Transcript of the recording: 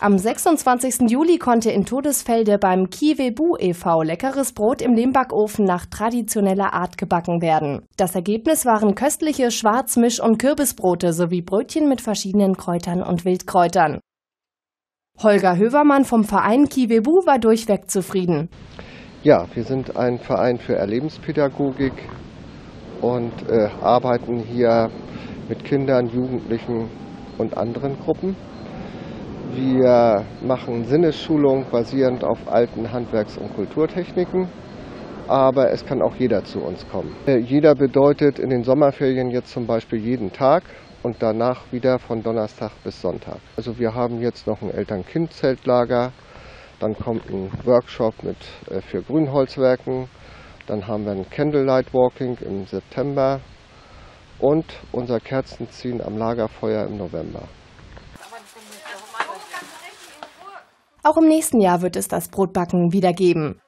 Am 26. Juli konnte in Todesfelde beim Kiwebu e.V. leckeres Brot im Lehmbackofen nach traditioneller Art gebacken werden. Das Ergebnis waren köstliche Schwarzmisch- und Kürbisbrote sowie Brötchen mit verschiedenen Kräutern und Wildkräutern. Holger Hövermann vom Verein Kiwebu war durchweg zufrieden. Ja, wir sind ein Verein für Erlebenspädagogik und äh, arbeiten hier mit Kindern, Jugendlichen und anderen Gruppen. Wir machen Sinnesschulung basierend auf alten Handwerks- und Kulturtechniken, aber es kann auch jeder zu uns kommen. Äh, jeder bedeutet in den Sommerferien jetzt zum Beispiel jeden Tag und danach wieder von Donnerstag bis Sonntag. Also wir haben jetzt noch ein Eltern-Kind-Zeltlager, dann kommt ein Workshop mit, äh, für Grünholzwerken, dann haben wir ein Candlelight Walking im September und unser Kerzenziehen am Lagerfeuer im November. Auch im nächsten Jahr wird es das Brotbacken wieder geben.